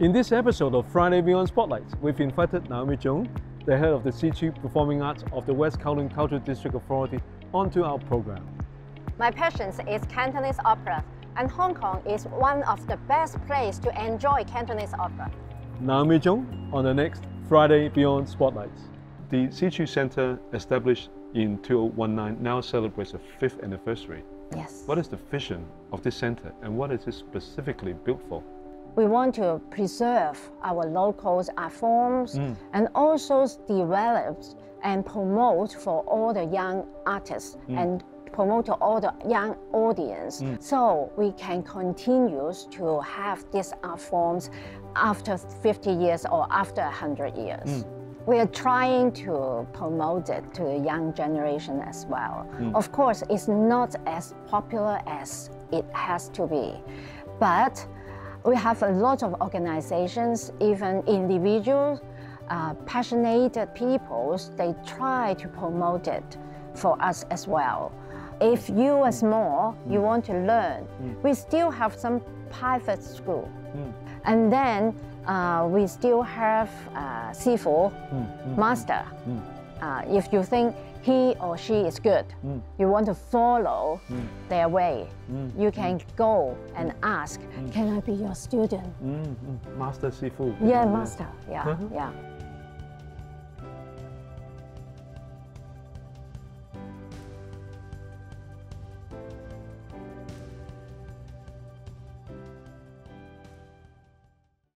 In this episode of Friday Beyond Spotlights, we've invited Naomi Chung, the head of the XiQu Performing Arts of the West Kowloon Cultural District Authority, onto our program. My passion is Cantonese opera, and Hong Kong is one of the best places to enjoy Cantonese opera. Naomi Chung on the next Friday Beyond Spotlights. The XiQu Center, established in 2019, now celebrates the fifth anniversary. Yes. What is the vision of this center and what is it specifically built for? We want to preserve our local art forms mm. and also develop and promote for all the young artists mm. and promote to all the young audience. Mm. So we can continue to have these art forms after 50 years or after 100 years. We are trying to promote it to the young generation as well. Of course, it's not as popular as it has to be, but we have a lot of organizations, even individuals, uh, passionate people, they try to promote it for us as well. If you are small, you want to learn, we still have some private school. And then uh, we still have uh, Sifu, master. Uh, if you think he or she is good, mm. you want to follow mm. their way, mm. you can go and ask, can I be your student? Master Sifu. Yeah, master. Yeah, uh-huh. yeah.